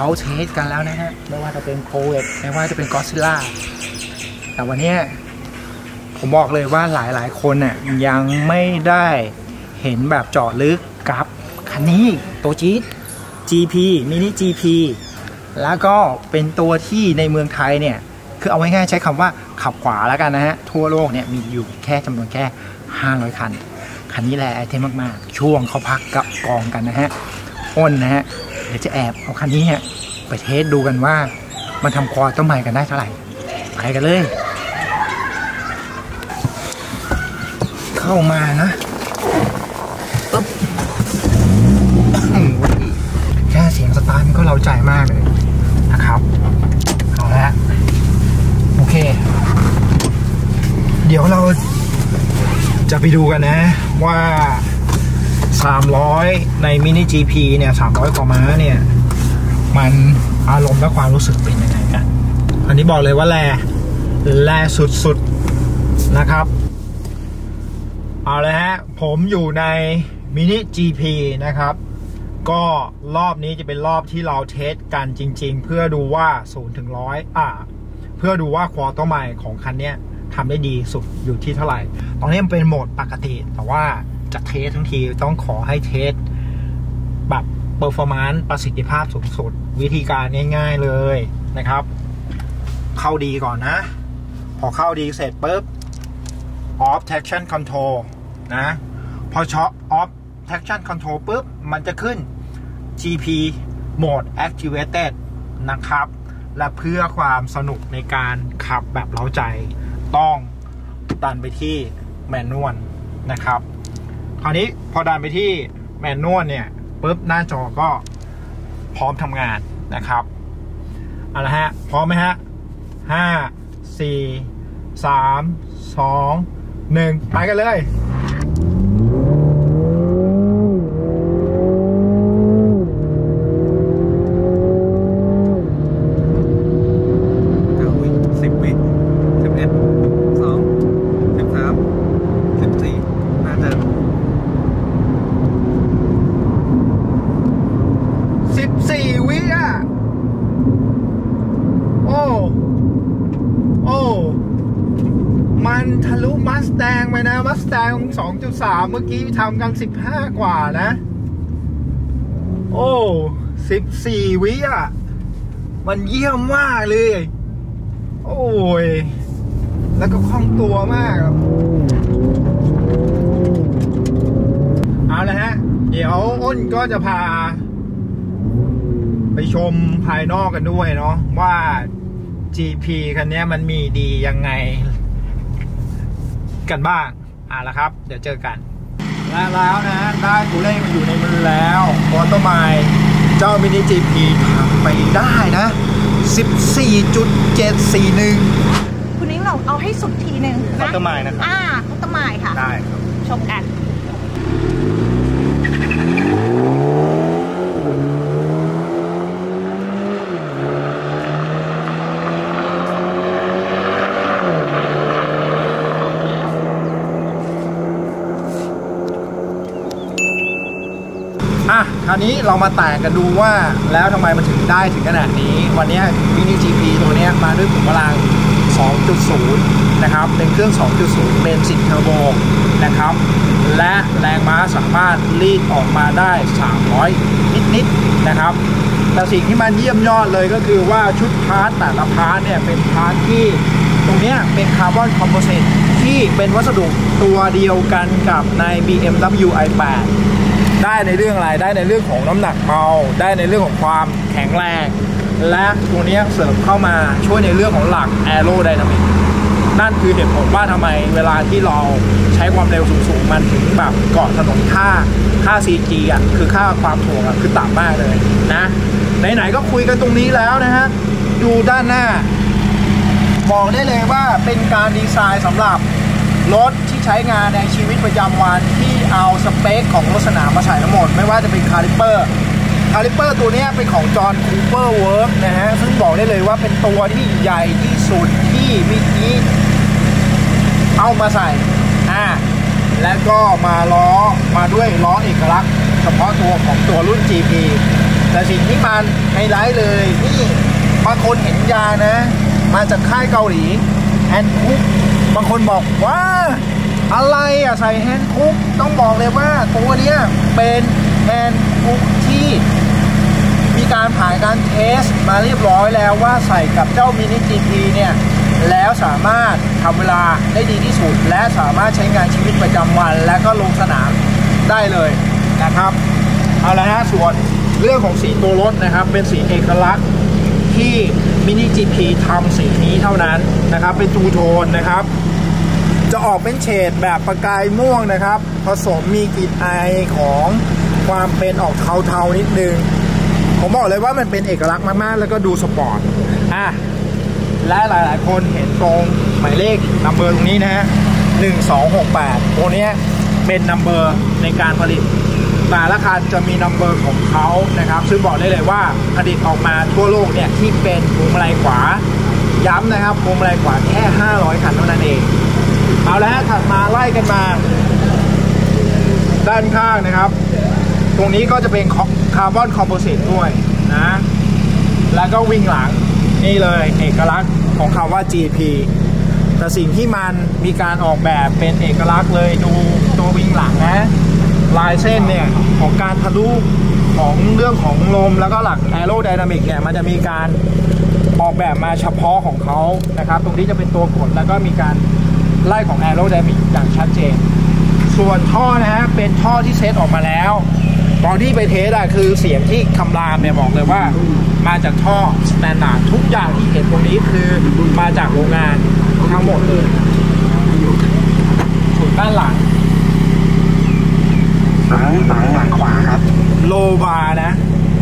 เขา test กันแล้วนะฮะไม่ว่าจะเป็น Corvette ไม่ว่าจะเป็นกอซิล่าแต่วันนี้ผมบอกเลยว่าหลายๆ คนน่ะยังไม่ได้เห็นแบบเจาะลึกกับคันนี้ตัวจี๊ด GP Mini GP แล้วก็เป็นตัวที่ในเมืองไทยเนี่ย คือเอาง่ายๆใช้คำว่าขับขวาแล้วกันนะฮะ ทั่วโลกเนี่ยมีอยู่แค่จำนวนแค่ 500 คัน คันนี้แหละ item มากๆ ช่วงเขาพักกับกองกันนะฮะอ้นนะฮะ เดี๋ยวจะแอบเอาคันนี้เนี่ยไปเทสดูกันว่า มันทำคอต้นใหม่กันได้เท่าไหร่ ไปกันเลย เข้ามานะปึ๊บแค่เสียงสตาร์ทมันก็เราใจมากเลยนะครับเอาละโอเค เดี๋ยวเราจะไปดูกันนะว่า 300 ในมินิ GP เนี่ย 300 กว่าม้าเนี่ย มันอารมณ์และความรู้สึกเป็นยังไงกัน อันนี้บอกเลยว่าแลแลสุดๆ นะครับ เอาลยฮะ ผมอยู่ในมินิ GP นะครับ ก็รอบนี้จะเป็นรอบที่เราเทสกันจริง ๆ เพื่อดูว่า 0 ถึงร้อยอ่า เพื่อดูว่า quarter mile ของคันนี้ทำได้ดีสุดอยู่ที่เท่าไหร่ ตอนนี้มันเป็นโหมดปกติแต่ว่า จะ test ทั้งทีต้องขอให้ test แบบ performance ประสิทธิภาพสูงสุด วิธีการง่าย ๆเลยนะครับ เข้า D ก่อนนะ พอเข้า D เสร็จปุ๊บ off traction control นะ พอช็อ off traction control ปุ๊บ มันจะขึ้น GP mode activated นะครับ และเพื่อความสนุกในการขับแบบเล้าใจ ต้องดันไปที่แมนนวลนะครับ คราวนี้พอดันไปที่แมนนวลเนี่ยปุ๊บหน้าจอก็พร้อมทำงานนะครับเอาละฮะ พร้อมไหมฮะห้าสี่สามสองหนึ่งไปกันเลย เก้าวิสิบวิสิบเอ็ดสองสิบสามสิบสี่น่าจะ สิบสี่วิอะ โอ้ โอ้ มันทะลุมัสแตงไปนะ มั สแตงสองจุดสามเมื่อกี้ทำกันสิบห้ากว่านะ โอ้สิบสี่วิอะ มันเยี่ยมมากเลย โอ้ย แล้วก็คล่องตัวมากเอาละฮะ เดี๋ยวอ้นก็จะพา ไปชมภายนอกกันด้วยเนาะว่า GP คันนี้มันมีดียังไงกันบ้าง อะละครับ เดี๋ยวเจอกัน และแล้วนะได้ตัวเลขมาอยู่ในมือแล้วคอร์ตไมเจ้ามินิ GP ทำไปได้นะ 14.741 คุณนิ้งเราเอาให้สุดทีหนึ่งคอนะร์ตไมนะครับอ่าคอตไมล์ค่ะ ได้ครับ ชมกัน อะ คราวนี้เรามาแตกกันดูว่าแล้วทำไมมันถึงได้ถึงขนาดนี้ วันนี้ Mini GP ตัวนี้มาด้วยขุมพลัง 2.0 นะครับ เป็นเครื่อง 2.0เป็น twin turbo นะครับ และแรงม้าสามารถรีดออกมาได้ 300 นิดๆนะครับ แต่สิ่งที่มันเยี่ยมยอดเลยก็คือว่าชุด part แต่ละ part เนี่ยเป็น part ที่ตรงนี้เป็น carbon composite ที่เป็นวัสดุตัวเดียวกันกับใน BMW i8 ได้ในเรื่องอะไรได้ในเรื่องของน้ำหนักเบาได้ในเรื่องของความแข็งแรง และตัวนี้เสริมเข้ามาช่วยในเรื่องของหลักแอโรไดนามิกนั่นคือเหตุผลว่าทำไมเวลาที่เราใช้ความเร็วสูงๆ มันถึงแบบเกาะถนนค่าค่า CG อะคือค่าความถ่วงอะคือต่ำมากเลยนะไหนๆก็คุยกันตรงนี้แล้วนะฮะดูด้านหน้า บอกได้เลยว่าเป็นการดีไซน์สำหรับรถที่ใช้งานในชีวิตประจำวันที่ เอาสเปคของรถสนามมาใส่ทั้งหมด ไม่ว่าจะเป็น caliper caliper ตัวนี้เป็นของ John Cooper Works นะฮะ ซึ่งบอกได้เลยว่าเป็นตัวที่ใหญ่ที่สุดที่มินิเอามาใส่ อ่า และก็มาล้อมาด้วยล้อเอกลักษณ์ เฉพาะตัวของตัวรุ่น GP แต่สิ่งที่มันไฮไลท์เลย นี่บางคนเห็นยางนะ มาจากค่ายเกาหลี Hankook บางคนบอกว่า อะไรอะใส่ Hankook ต้องบอกเลยว่าตัวเนี้ยเป็น Hankook ที่มีการผ่านการ test มาเรียบร้อยแล้วว่าใส่กับเจ้ามินิ GP เนี่ยแล้วสามารถทำเวลาได้ดีที่สุด และสามารถใช้งานชีวิตประจำวัน และก็ลงสนามได้เลยนะครับ เอาละฮะส่วนเรื่องของสีตัวรถนะครับ เป็นสีเอกลักษณ์ที่ Mini GP ทำสีนี้เท่านั้นนะครับ เป็น two-tone นะครับ จะออกเป็นเฉดแบบประกายม่วงนะครับ ผสมมีกลิ่นอายของความเป็นออกเทาๆนิดนึง ผมบอกเลยว่ามันเป็นเอกลักษณ์มากๆ แล้วก็ดูสปอร์ตอะและหลายๆ คนเห็นตรงหมายเลขnumber ตรงนี้นะฮะ1268ตัวเนี้ยเป็น number ในการผลิตแต่ละคันจะมี number ของเขานะครับ ซึ่งบอกได้เลยว่าผลิตออกมาทั่วโลกเนี่ยที่เป็นพวงมาลัยขวา ย้ำนะครับพวงมาลัยขวาแค่ 500 คันเท่านั้นเอง เอาละฮะถัดมาไล่กันมา ด้านข้างนะครับ ตรงนี้ก็จะเป็น carbon composite ด้วยนะ แล้วก็วิ่งหลังนี่เลยเอกลักษณ์ของคำว่า GP แต่สิ่งที่มันมีการออกแบบเป็นเอกลักษณ์เลยดูตัววิ่งหลังนะ ลายเส้นเนี่ย ของการทะลุของเรื่องของลมแล้วก็หลักแอโร d y นามิกเนี่ย มันจะมีการออกแบบมาเฉพาะของเขานะครับ ตรงนี้จะเป็นตัวกดแล้วก็มีการไล่ของแอโร d y นามิกอย่างชัดเจน ส่วนท่อนะฮะเป็นท่อที่เซตออกมาแล้ว ตอนที่ไป test อะคือเสียงที่คำรามเนี่ยบอกเลยว่า มาจากท่อ standard ทุกอย่างที่เห็นตรงนี้คือมาจากโรงงานทั้งหมดเลยส่วนด้านหลังหลังหลังหลังขวาครับ roll bar นะ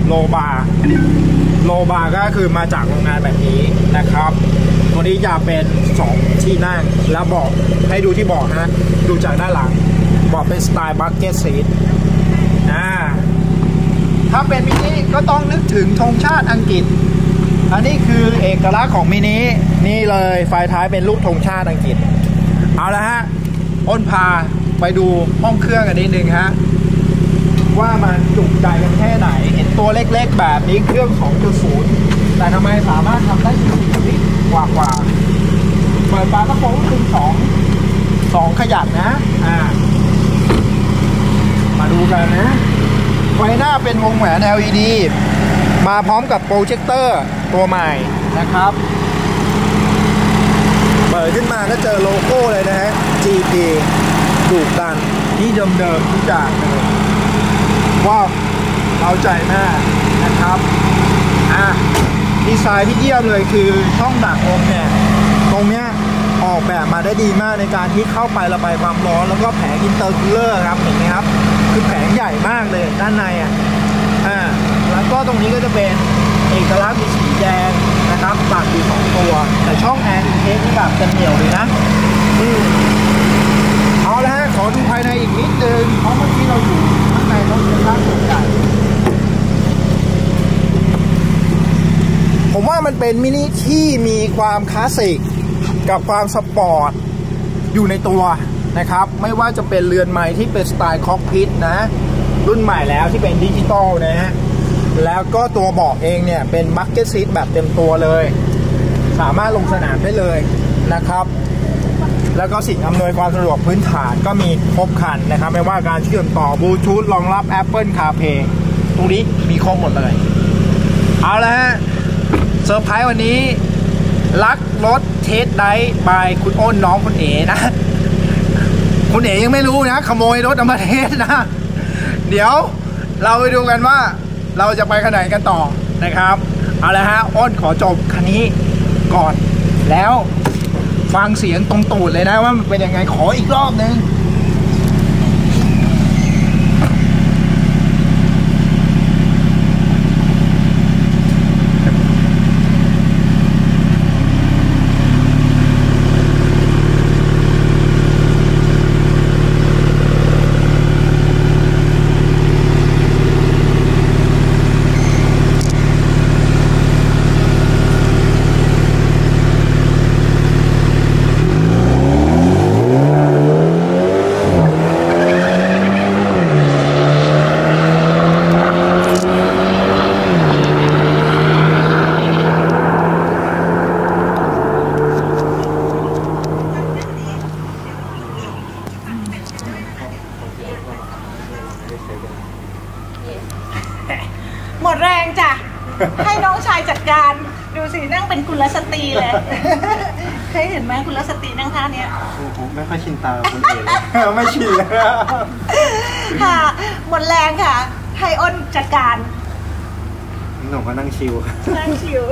roll bar roll bar ก็คือมาจากโรงงานแบบนี้นะครับ ตัวนี้จะเป็น 2 ที่นั่งแล้วเบาะให้ดูที่เบาะฮะ ดูจากด้านหลังเบาะเป็นสไตล์ bucket seat อ่าถ้าเป็นมินิก็ต้องนึกถึงธงชาติอังกฤษ อันนี้คือเอกลักษณ์ของมินินี่เลยไฟท้ายเป็นรูปธงชาติอังกฤษ เอาละฮะอ้นพาไปดูห้องเครื่องกันนิดนึงฮะว่ามันจุใจกันแค่ไหน เห็นตัวเล็กๆแบบนี้เครื่อง 2.0 แต่ทำไมสามารถทำได้ถึงลิตรกว่าๆเปิดฝากระโปรงก็คือสองสองขยักนะ อ่า มาดูกันนะไฟหน้าเป็นวงแหวน LED มาพร้อมกับโปรเจคเตอร์ตัวใหม่นะครับ เปิดขึ้นมาก็เจอโลโก้เลยนะฮะ GP ดูดันนี่เดิมๆทุกอย่างเลยว้าวเราใจมากนะครับอะดีไซน์ที่เยี่ยมเลยคือช่องดักลมเนี่ย ตรงเนี้ย ออกแบบมาได้ดีมากในการที่เข้าไประบายความร้อน แล้วก็แผงอินเตอร์คูลเลอร์ครับเห็นไหมครับ คือแผงใหญ่มากเลยด้านในอะอ่าแล้วก็ตรงนี้ก็จะเป็นเอกลักษณ์มีสีแดงนะครับตัดอยู่สองตัว แต่ช่อง air intake นี่แบบเต็มเหนียวเลยนะอืมเอาละฮะขอดูภายในอีกนิดนึงเพราะเมื่อกี้เราอยู่ข้างในรถเป็นร่างส่วนใหญ่ผมว่ามันเป็นมินิที่มีความคลาสสิก กับความสปอร์ตอยู่ในตัวนะครับ ไม่ว่าจะเป็นเรือนไมล์ที่เป็นสไตล์ cockpit นะ รุ่นใหม่แล้วที่เป็นดิจิตอลนะฮะ แล้วก็ตัวเบาะเองเนี่ย เป็นบั c เก็ตซีทแบบเต็มตัวเลย สามารถลงสนามได้เลยนะครับ แล้วก็สิ่งอำนวยความสะดวกพื้นฐานก็มีครบครันนะครับ ไม่ว่าการเชื่อมต่อบลูทูธรองรับ Apple CarPlay ตรงนี้มีครบหมดเลย เอาละฮะเซอร์ไพรส์วันนี้ ลักรถ test drive by คุณอ้นน้องคุณเอ๋นะ คุณเอ๋ยังไม่รู้นะ ขโมยรถเอามา test นะ เดี๋ยวเราไปดูกันว่าเราจะไปขนาดไหนกันต่อนะครับ เอาละฮะ อ้นขอจบคันนี้ก่อนแล้วฟังเสียงตรงตูดเลยนะว่ามันเป็นยังไงขออีกรอบนึง เป็นกุลสตรีเลยเคยเห็นไหมกุลสตรีนั่งท่าเนี้ยผมไม่ค่อยชินตากับคนอื่นเลยไม่ชินเลยค่ะหมดแรงค่ะให้อ้นจัดการหนุ่มก็นั่งชิวครับนั่งชิว